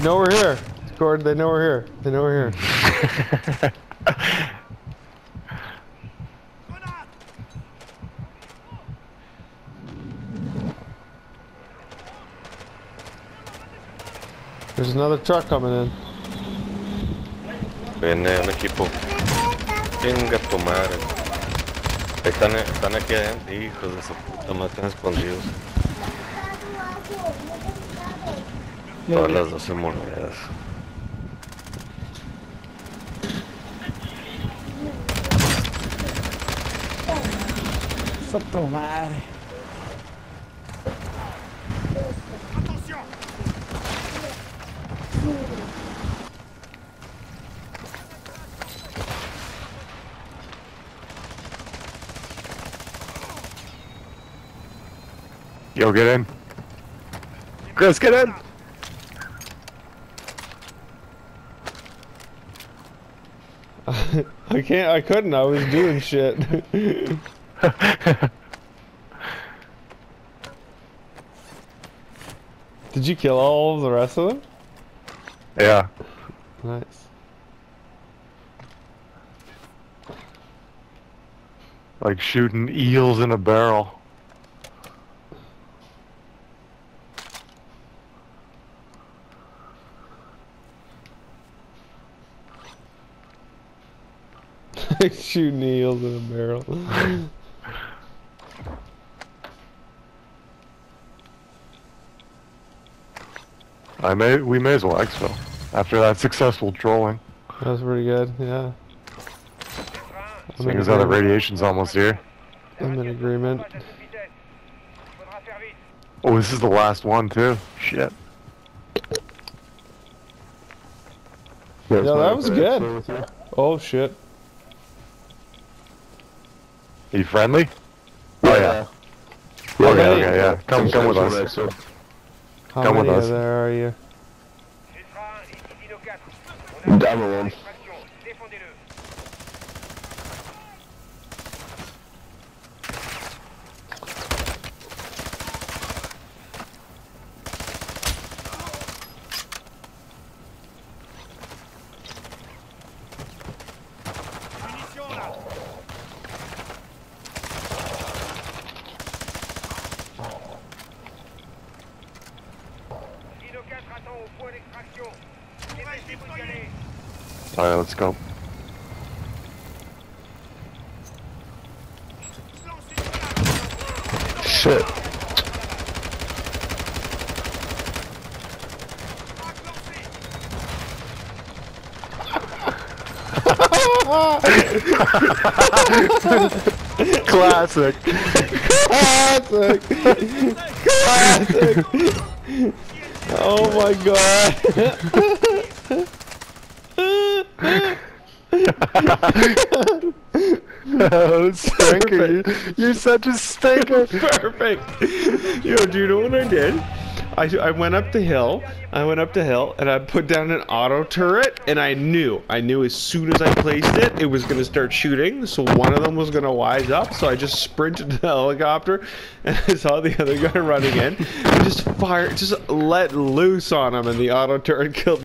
know we're here. Gordon, they know we're here. They know we're here. There's another truck coming in. Viene un equipo. Venga tu madre. Están, están aquí adentro. Hijos de su puta madre, están escondidos. Todas las 12 monedas. Yo, get in. Chris, get in. I can't. I couldn't. I was doing shit. Did you kill all of the rest of them? yeah. Nice. Like shooting eels in a barrel. Shooting eels in a barrel. I may we may as well exfil after that successful trolling. That was pretty good. Yeah. Seeing in as how the radiation's almost here. I'm in agreement. Oh, this is the last one too. Shit. Yeah, that was good. Oh shit. Are you friendly? Oh yeah. How Okay, many- okay, yeah. Come, come with us. How Come with us. there are you? Down alone. Alright, let's go. Shit. Classic. Classic! Classic! Oh my god! oh, stinker. You, you're such a stinker. Perfect. Yo, do you know what I did? I, I went up the hill. I went up the hill and I put down an auto turret and I knew, I knew as soon as I placed it, it was gonna start shooting. So one of them was gonna wise up. So I just sprinted to the helicopter and I saw the other guy running in. and just fired, just let loose on him and the auto turret killed